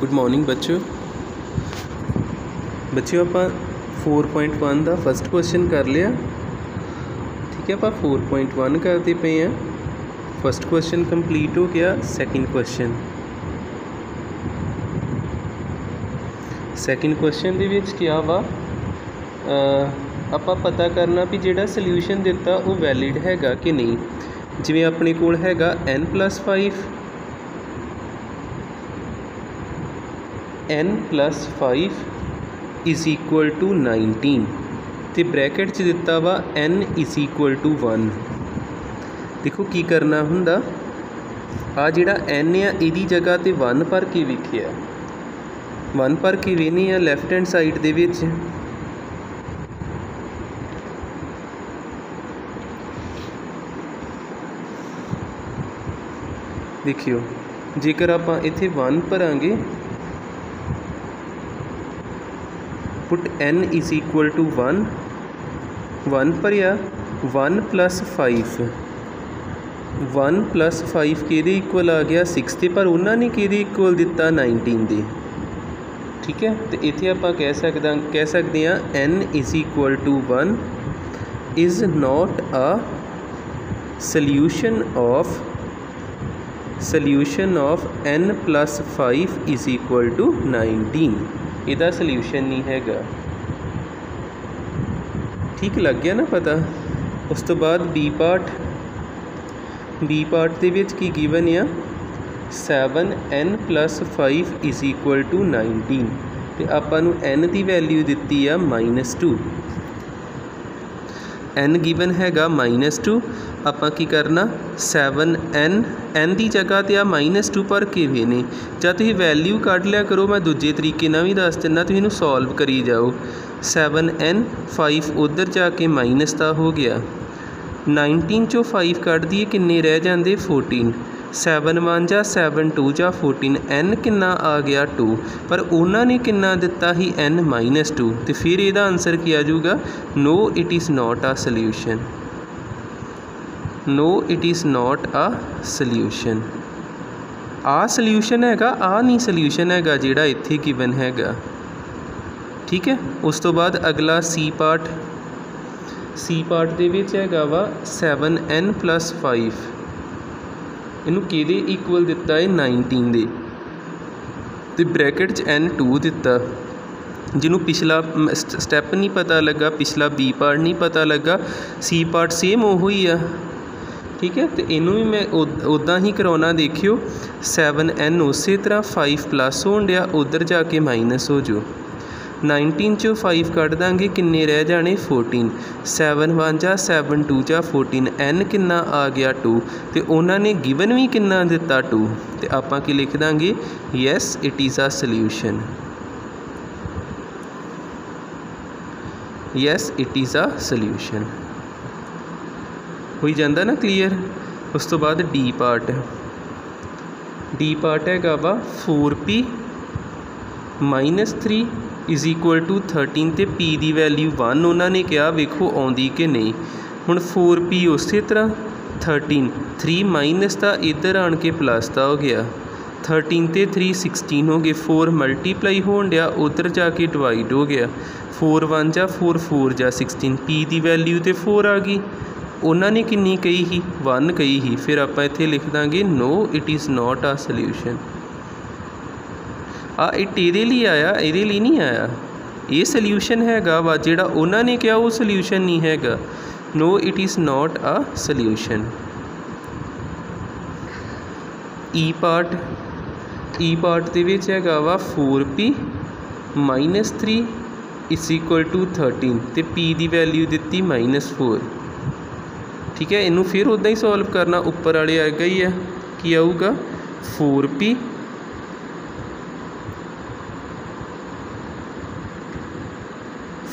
Good morning ਬੱਚਿਓ। ਬੱਚਿਓ, ਆਪਾਂ 4.1 ਦਾ ਫਸਟ ਕੁਐਸਚਨ ਕਰ ਲਿਆ। ਠੀਕ ਹੈ, ਆਪਾਂ 4.1 ਕਰਦੇ ਪਏ ਆ ਫਸਟ ਕੁਐਸਚਨ ਕੰਪਲੀਟ ਹੋ ਗਿਆ ਸੈਕਿੰਡ ਕੁਐਸਚਨ ਸੈਕਿੰਡ ਕੁਐਸਚਨ ਦੇ ਵਿੱਚ ਕੀ ਵਾ? ਆਪਾਂ ਪਤਾ ਕਰਨਾ ਵੀ ਜਿਹੜਾ ਸੋਲੂਸ਼ਨ ਦਿੱਤਾ ਉਹ ਵੈਲਿਡ ਹੈਗਾ ਕਿ ਨਹੀਂ। ਜਿਵੇਂ ਆਪਣੇ ਕੋਲ ਹੈਗਾ n 5 n 5 is equal to 19 ਤੇ ਬ੍ਰੈਕਟ 'ਚ ਦਿੱਤਾ ਵਾ n is equal to 1 ਦੇਖੋ ਕੀ ਕਰਨਾ ਹੁੰਦਾ? ਆ ਜਿਹੜਾ n ਆ, ਇਹਦੀ ਜਗ੍ਹਾ ਤੇ 1 ਭਰ ਕੇ ਵਿਖਿਆ? 1 ਭਰ ਕੇ ਵੇਨੇ ਆ? ਲੈਫਟ ਹੈਂਡ ਸਾਈਡ ਦੇ ਵਿੱਚ। ਦੇਖਿਓ, ਜੇਕਰ ਆਪਾਂ ਇੱਥੇ 1 ਭਰਾਂਗੇ ਪੁੱਟ n is equal to 1 1 ਭਰਿਆ 1 plus 5 1 plus 5 ਕਿਹਦੇ ਇਕੁਅਲ ਆ ਗਿਆ 6 ਤੇ ਪਰ ਉਹਨਾਂ ਨੇ ਕਿਹਦੇ ਇਕੁਅਲ ਦਿੱਤਾ 19 ਦੇ ਠੀਕ ਹੈ ਤੇ ਇੱਥੇ ਆਪਾਂ ਕਹਿ ਸਕਦਾ ਕਹਿ ਸਕਦੇ ਹਾਂ n is equal to 1 is not a solution of solution of n plus 5 is equal to 19 ਇਹਦਾ ਸੋਲੂਸ਼ਨ ਨਹੀਂ ਹੈਗਾ। ਠੀਕ ਲੱਗ ਗਿਆ ਨਾ ਪਤਾ? ਉਸ ਤੋਂ ਬਾਅਦ ਬੀ ਪਾਰਟ ਬੀ ਪਾਰਟ ਦੇ ਵਿੱਚ ਕੀ ਗਿਵਨ ਆ 7n 5 is equal to 19 ਤੇ ਆਪਾਂ ਨੂੰ n ਦੀ ਵੈਲਿਊ ਦਿੱਤੀ ਆ -2 n ਗਿਵਨ ਹੈਗਾ -2 ਆਪਾਂ ਕੀ ਕਰਨਾ? 7n n ਦੀ ਜਗ੍ਹਾ ਤੇ ਆ -2 ਭਰ ਕੇ ਵੀ ਨੇ? ਜਾਂ ਤੁਸੀਂ ਵੈਲਿਊ ਕੱਢ ਲਿਆ ਕਰੋ, ਮੈਂ ਦੂਜੇ ਤਰੀਕੇ ਨਾਲ ਵੀ ਦੱਸ ਦਿੰਦਾ, ਤੁਸੀਂ ਇਹਨੂੰ ਸੋਲਵ ਕਰੀ ਜਾਓ। 7n 5 ਉਧਰ ਜਾ ਕੇ ਮਾਈਨਸ ਦਾ ਹੋ ਗਿਆ। 19 ਚੋਂ ਫਾਈਵ ਕੱਢ ਦਈਏ ਕਿੰਨੇ ਰਹਿ ਜਾਂਦੇ? 14 7 1 ਜਾਂ 7 2 ਜਾਂ 14 n ਕਿੰਨਾ ਆ ਗਿਆ? 2 ਪਰ ਉਹਨਾਂ ਨੇ ਕਿੰਨਾ ਦਿੱਤਾ ਸੀ? ਮਾਈਨਸ 2 ਤੇ ਫਿਰ ਇਹਦਾ ਆਨਸਰ ਕੀ ਆ ਜਾਊਗਾ? ਨੋ it is not a solution no it is not a solution a solution ਹੈਗਾ, ਆ ਨਹੀਂ ਸੋਲੂਸ਼ਨ ਹੈਗਾ ਜਿਹੜਾ ਇੱਥੇ ਗਿਵਨ ਹੈਗਾ। ਠੀਕ ਹੈ? ਉਸ ਤੋਂ ਬਾਅਦ ਅਗਲਾ ਸੀ ਪਾਰਟ ਸੀ ਪਾਰਟ ਦੇ ਵਿੱਚ ਹੈਗਾ ਵਾ 7n 5 ਇਹਨੂੰ ਕਿਹਦੇ ਇਕੁਅਲ ਦਿੱਤਾ ਹੈ? 19 ਦੇ। ਤੇ ਬ੍ਰੈਕਟ 'ਚ n 2 ਦਿੱਤਾ। ਜਿਹਨੂੰ ਪਿਛਲਾ ਸਟੈਪ ਨਹੀਂ ਪਤਾ ਲੱਗਾ, ਪਿਛਲਾ ਬੀ ਪਾਰਟ ਨਹੀਂ ਪਤਾ ਲੱਗਾ ਸੀ ਪਾਰਟ ਸੇਮ ਉਹੋ ਹੀ ਆ। ਠੀਕ ਹੈ? ਤੇ ਇਹਨੂੰ ਵੀ ਮੈਂ ਉਦਾਂ ਹੀ ਕਰਾਉਣਾ, ਦੇਖਿਓ। 7n ਉਸੇ ਤਰ੍ਹਾਂ 5 ਪਲੱਸ ਹੋਣ ਡਿਆ, ਉਧਰ ਜਾ ਕੇ ਮਾਈਨਸ ਹੋ ਜਾਓ। 19 ਚੋਂ 5 ਕੱਢ ਦਾਂਗੇ, ਕਿੰਨੇ ਰਹਿ ਜਾਣੇ? 14 7 1 ਜਾਂ 7 2 ਜਾਂ 14 n ਕਿੰਨਾ ਆ ਗਿਆ 2 ਤੇ ਉਹਨਾਂ ਨੇ ਗਿਵਨ ਵੀ ਕਿੰਨਾ ਦਿੱਤਾ 2 ਤੇ ਆਪਾਂ ਕੀ ਲਿਖ ਦਾਂਗੇ? Yes it is a solution yes it is a solution ਹੋਈ ਜਾਂਦਾ ਨਾ ਕਲੀਅਰ ਉਸ ਤੋਂ ਬਾਅਦ ਡੀ ਪਾਰਟ ਡੀ ਪਾਰਟ ਹੈਗਾ ਵਾ 4p 3 ਇਜ਼ ਇਕੁਅਲ ਟੂ 13 ਤੇ p ਦੀ ਵੈਲਿਊ 1 ਉਹਨਾਂ ਨੇ ਕਿਹਾ, ਵੇਖੋ ਆਉਂਦੀ ਕਿ ਨਹੀਂ। ਹੁਣ 4p ਉਸੇ ਤਰ੍ਹਾਂ 13 3 ਮਾਈਨਸ ਦਾ ਇੱਧਰ ਆਣ ਕੇ ਪਲੱਸ ਦਾ ਹੋ ਗਿਆ। 13 ਤੇ 3 16 ਹੋ ਗਏ 4 ਮਲਟੀਪਲਾਈ ਹੋਣ ਡਿਆ, ਉਧਰ ਜਾ ਕੇ ਡਿਵਾਈਡ ਹੋ ਗਿਆ। 4 1 ਜਾਂ 4 4 ਜਾਂ 16 p ਦੀ ਵੈਲਿਊ ਤੇ 4 ਆ ਗਈ। ਉਹਨਾਂ ਨੇ ਕਿੰਨੀ ਕਹੀ ਸੀ? 1 ਕਹੀ ਸੀ। ਫਿਰ ਆਪਾਂ ਇੱਥੇ ਲਿਖ ਦਾਂਗੇ ਨੋ it is not a solution ਆ, ਇਹ ਇਹਦੇ ਲਈ ਆਇਆ, ਇਹਦੇ ਲਈ ਨਹੀਂ ਆਇਆ। ਇਹ ਸੋਲੂਸ਼ਨ ਹੈਗਾ ਵਾ, ਜਿਹੜਾ ਉਹਨਾਂ ਨੇ ਕਿਹਾ ਉਹ ਸੋਲੂਸ਼ਨ ਨਹੀਂ ਹੈਗਾ। No it is not a solution E part E part ਦੇ ਵਿੱਚ ਹੈਗਾ ਵਾ 4p 3 is equal to 13 ਤੇ p ਦੀ ਵੈਲਿਊ ਦਿੱਤੀ -4 ਠੀਕ ਹੈ, ਇਹਨੂੰ ਫਿਰ ਉਦਾਂ ਹੀ ਸੋਲਵ ਕਰਨਾ, ਉੱਪਰ ਵਾਲੇ ਆਏਗਾ ਹੀ ਹੈ। ਕੀ ਆਊਗਾ? 4p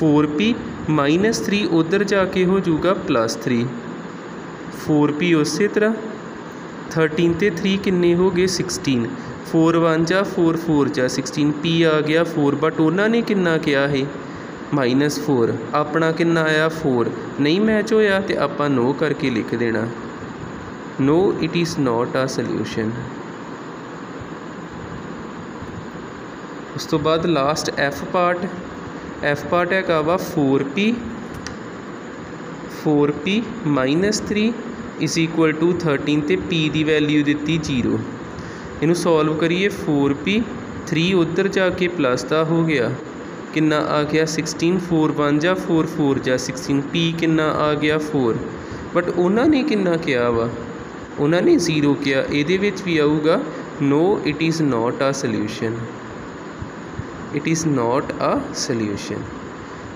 ਫੋਰ ਪੀ ਮਾਈਨਸ 3 ਉੱਧਰ ਜਾ ਕੇ ਹੋ ਜਾਊਗਾ ਪਲੱਸ 3 4p ਉਸੇ ਤਰ੍ਹਾਂ। 13 ਤੇ ਥਰੀ ਕਿੰਨੇ ਹੋ ਗਏ? 16 4 1 ਜਾਂ 4 4 ਜਾਂ ਸਿਕਸਟੀਨ ਪੀ ਆ ਗਿਆ ਫੋਰ ਬਟ ਉਹਨਾਂ ਨੇ ਕਿੰਨਾ ਕਿਹਾ ਇਹ? ਮਾਈਨਸ ਫੋਰ ਆਪਣਾ ਕਿੰਨਾ ਆਇਆ? ਫੋਰ ਨਹੀਂ ਮੈਚ ਹੋਇਆ ਤਾਂ ਆਪਾਂ ਨੋ ਕਰਕੇ ਲਿਖ ਦੇਣਾ। No it is not a solution ਉਸ ਤੋਂ ਬਾਅਦ last F part F part ਹੈਗਾ ਵਾ 4p 4p minus 3 is equal to 13 ਤੇ p ਦੀ ਵੈਲਿਊ ਦਿੱਤੀ 0 ਇਹਨੂੰ ਸੋਲਵ ਕਰੀਏ 4p 3 ਉੱਧਰ ਜਾ ਕੇ ਪਲੱਸ ਦਾ ਹੋ ਗਿਆ। ਕਿੰਨਾ ਆ ਗਿਆ? 16 4 1 ਜਾਂ 4 4 ਜਾਂ 16 p ਕਿੰਨਾ ਆ ਗਿਆ? 4 ਬਟ ਉਹਨਾਂ ਨੇ ਕਿੰਨਾ ਕਿਹਾ ਵਾ? ਉਹਨਾਂ ਨੇ 0 ਕਿਹਾ। ਇਹਦੇ ਵਿੱਚ ਵੀ ਆਊਗਾ no it is not a solution it is not a solution.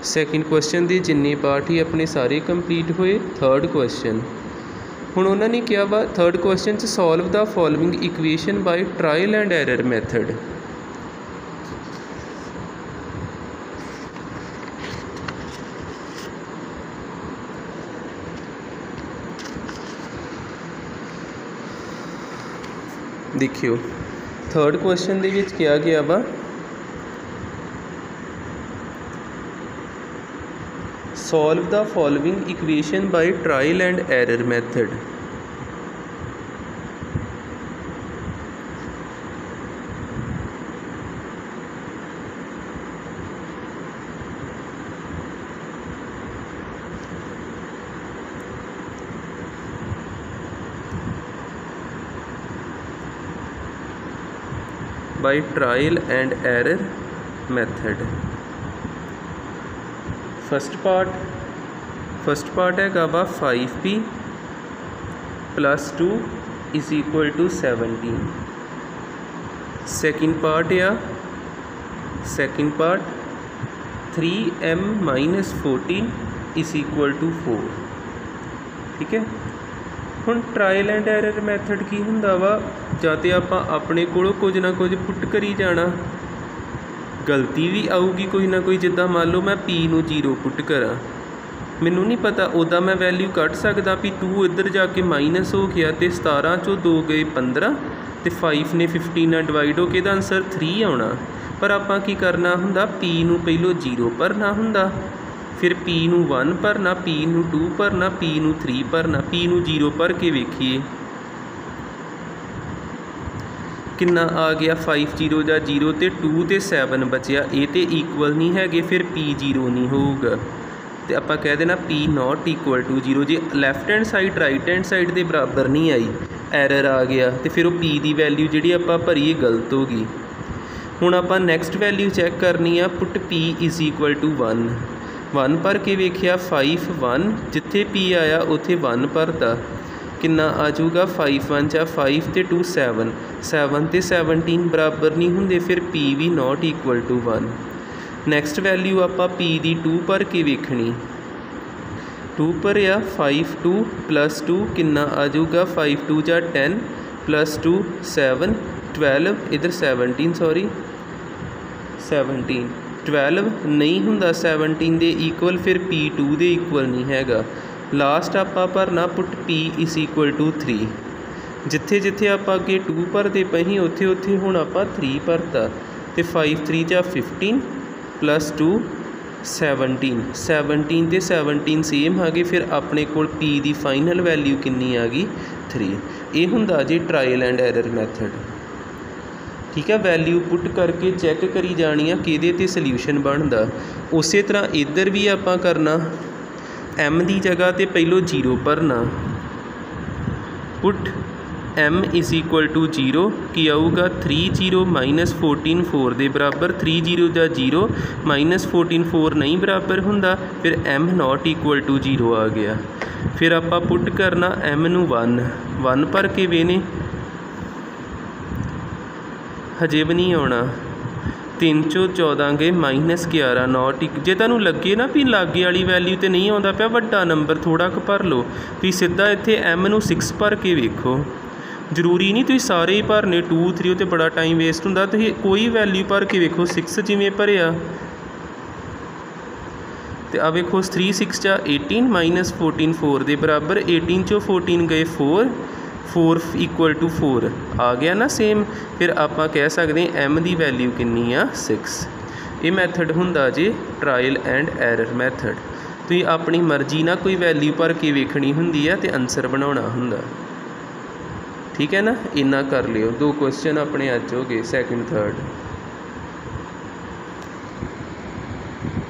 Second question ਦੇ ਜਿੰਨੇ ਪਾਰਟ ਹੀ ਆਪਣੇ ਸਾਰੇ ਕੰਪਲੀਟ ਹੋਏ ਥਰਡ ਕੁਐਸਚਨ ਹੁਣ ਉਹਨਾਂ ਨੇ ਕਿਹਾ ਵਾ ਥਰਡ ਕੁਐਸਚਨ ਚ solve the following equation by trial and error method ਦੇਖਿਓ ਥਰਡ ਕੁਐਸਚਨ ਦੇ ਵਿੱਚ ਕਿਹਾ ਗਿਆ ਵਾ solve the following equation by trial and error method by trial and error method first part first part ਹੈਗਾ ਵਾ 5p plus 2 is equal to 17 second part ਆ second part 3m minus 14 is equal to 4 ਠੀਕ ਹੈ ਹੁਣ trial and error method ਕੀ ਹੁੰਦਾ ਵਾ ਜਾਂ ਤੇ ਆਪਾਂ ਆਪਣੇ ਕੋਲੋਂ ਕੁਝ ਨਾ ਕੁਝ ਪੁੱਟ ਕਰੀ ਜਾਣਾ ਗਲਤੀ ਵੀ ਆਊਗੀ ਕੋਈ ਨਾ ਕੋਈ, ਜਿੱਦਾਂ ਮੰਨ ਲਓ ਮੈਂ ਪੀ ਨੂੰ 0 ਪੁੱਟ ਕਰਾਂ। ਮੈਨੂੰ ਨਹੀਂ ਪਤਾ ਉਹਦਾ ਮੈਂ ਵੈਲਿਊ ਕੱਢ ਸਕਦਾ ਵੀ 2 ਇੱਧਰ ਜਾ ਕੇ ਮਾਈਨਸ ਹੋ ਗਿਆ ਤੇ 17 ਚੋਂ 2 ਗਏ 15 ਤੇ 5 ਨੇ 15 ਨਾਲ ਡਿਵਾਈਡ ਹੋ ਕੇ ਇਹਦਾ ਆਨਸਰ 3 ਆਉਣਾ। ਪਰ ਆਪਾਂ ਕੀ ਕਰਨਾ ਹੁੰਦਾ, p ਨੂੰ ਪਹਿਲੋਂ 0 ਭਰਨਾ ਹੁੰਦਾ। ਫਿਰ p ਨੂੰ 1 ਭਰਨਾ, p ਨੂੰ 2 ਭਰਨਾ, p ਨੂੰ 3 ਭਰਨਾ, p ਨੂੰ 0 ਭਰ ਕੇ ਵੇਖੀਏ। ਕਿੰਨਾ ਆ ਗਿਆ? 5 0 ਜਾਂ 0 ਤੇ 2 ਤੇ 7 ਬਚਿਆ। ਇਹ ਤੇ ਇਕੁਅਲ ਨਹੀਂ ਹੈਗੇ, ਫਿਰ p 0 ਨਹੀਂ ਹੋਊਗਾ। ਤੇ ਆਪਾਂ ਕਹਿ ਦੇਣਾ p ਨਾਟ ਇਕੁਅਲ ਟੂ 0 ਜੇ left hand side right hand side ਦੇ ਬਰਾਬਰ ਨਹੀਂ ਆਈ ਐਰਰ ਆ ਗਿਆ, ਤੇ ਫਿਰ ਉਹ p ਦੀ ਵੈਲਿਊ ਜਿਹੜੀ ਆਪਾਂ ਭਰੀਏ ਗਲਤ ਹੋ ਗਈ। ਹੁਣ ਆਪਾਂ ਨੈਕਸਟ ਵੈਲਿਊ ਚੈੱਕ ਕਰਨੀ ਆ put p is equal to 1 1 ਭਰ ਕੇ ਵੇਖਿਆ 5 1 ਜਿੱਥੇ p ਆਇਆ, ਉੱਥੇ 1 ਭਰਤਾ। ਕਿੰਨਾ ਆ ਜਾਊਗਾ? 5 1 ਜਾਂ ਫਾਈਵ ਅਤੇ ਟੂ ਸੈਵਨ ਸੈਵਨ ਅਤੇ ਸੈਵਨਟੀਨ ਬਰਾਬਰ ਨਹੀਂ ਹੁੰਦੇ, ਫਿਰ P we not equal to 1 next value ਆਪਾਂ p ਦੀ 2 ਭਰ ਕੇ ਵੇਖਣੀ। 2 ਭਰਿਆ 5 2 ਪਲੱਸ 2 ਕਿੰਨਾ ਆ ਜਾਊਗਾ? 5 2 ਜਾਂ 10 ਪਲੱਸ 2 7 12 ਇਧਰ 17 ਸੌਰੀ 17 12 ਨਹੀਂ ਹੁੰਦਾ 17 ਦੇ ਇਕੁਅਲ ਫਿਰ p2 ਦੇ ਇਕੁਅਲ ਨਹੀਂ ਹੈਗਾ। ਲਾਸਟ ਆਪਾਂ ਭਰਨਾ ਪੁੱਟ p is equal to 3 ਜਿੱਥੇ ਜਿੱਥੇ ਆਪਾਂ ਅੱਗੇ 2 ਭਰਦੇ ਪਏ ਉੱਥੇ ਉੱਥੇ ਹੁਣ ਆਪਾਂ 3 ਭਰਤਾ। ਤੇ 5 3 ਜਾਂ 15 ਪਲੱਸ 2 17 17 ਤੇ 17 ਸੇਮ ਆ ਗਏ, ਫਿਰ ਆਪਣੇ ਕੋਲ p ਦੀ ਫਾਈਨਲ ਵੈਲਿਊ ਕਿੰਨੀ ਆ ਗਈ? 3 ਇਹ ਹੁੰਦਾ ਜੀ ਟ੍ਰਾਇਲ ਐਂਡ ਐਰਰ ਮੈਥਡ ਠੀਕ ਹੈ ਵੈਲਿਊ ਪੁੱਟ ਕਰਕੇ ਚੈੱਕ ਕਰੀ ਜਾਣੀ ਆ ਕਿਹਦੇ ਤੇ ਸੋਲੂਸ਼ਨ ਬਣਦਾ। ਉਸੇ ਤਰ੍ਹਾਂ ਇੱਧਰ ਵੀ ਆਪਾਂ ਕਰਨਾ। M ਦੀ ਜਗ੍ਹਾ ਤੇ ਪਹਿਲੋਂ ਜ਼ੀਰੋ ਭਰਨਾ। ਪੁੱਟ m is equal to 0 ਕੀ ਆਊਗਾ? 3 0 minus 14 4 ਦੇ ਬਰਾਬਰ 3 0 ਜਾਂ 0 minus 14 4 ਨਹੀਂ ਬਰਾਬਰ ਹੁੰਦਾ, ਫਿਰ m not equal to 0 ਆ ਗਿਆ। ਫਿਰ ਆਪਾਂ ਪੁੱਟ ਕਰਨਾ m ਨੂੰ 1 1 ਭਰ ਕੇ ਵੇਨੇ ਹਜੇ ਵੀ ਨਹੀਂ ਆਉਣਾ। ਤਿੰਨ ਚੋਂ 14 ਗਏ ਮਾਈਨਸ 11 ਨਾਟ ਇੱਕ ਜੇ ਤੁਹਾਨੂੰ ਲੱਗੇ ਨਾ ਵੀ ਲਾਗੇ ਵਾਲੀ ਵੈਲਿਊ ਤੇ ਨਹੀਂ ਆਉਂਦਾ ਪਿਆ, ਵੱਡਾ ਨੰਬਰ ਥੋੜਾ ਕੁ ਭਰ ਲਓ। ਤੁਸੀਂ ਸਿੱਧਾ ਇੱਥੇ m ਨੂੰ 6 ਭਰ ਕੇ ਵੇਖੋ। ਜ਼ਰੂਰੀ ਨਹੀਂ ਤੁਸੀਂ ਸਾਰੇ ਹੀ ਭਰਨੇ 2 3 ਉਹ ਤੇ ਬੜਾ ਟਾਈਮ ਵੇਸਟ ਹੁੰਦਾ। ਤੁਸੀਂ ਕੋਈ ਵੈਲਿਊ ਭਰ ਕੇ ਵੇਖੋ 6 ਜਿਵੇਂ ਭਰਿਆ। ਤੇ ਆ ਵੇਖੋ 3 6 ਜਾਂ 18 ਮਾਈਨਸ 14 4 ਦੇ ਬਰਾਬਰ। 18 ਚੋਂ 14 ਗਏ 4 4 ਇਕੁਅਲ ਟੂ 4 ਆ ਗਿਆ ਨਾ ਸੇਮ ਫਿਰ ਆਪਾਂ ਕਹਿ ਸਕਦੇ ਹਾਂ m ਦੀ ਵੈਲਿਊ ਕਿੰਨੀ ਆ? 6 ਇਹ ਮੈਥਡ ਹੁੰਦਾ ਜੀ ਟ੍ਰਾਇਲ ਐਂਡ ਐਰਰ ਮੈਥਡ ਤੁਸੀਂ ਆਪਣੀ ਮਰਜ਼ੀ ਨਾਲ ਕੋਈ ਵੈਲਿਊ ਭਰ ਕੇ ਵੇਖਣੀ ਹੁੰਦੀ ਆ ਤੇ ਆਨਸਰ ਬਣਾਉਣਾ ਹੁੰਦਾ। ਠੀਕ ਹੈ ਨਾ? ਇੰਨਾ ਕਰ ਲਿਓ। ਦੋ ਕੁਐਸਚਨ ਆਪਣੇ ਅੱਜ ਹੋ ਗਏ ਸੈਕਿੰਡ ਥਰਡ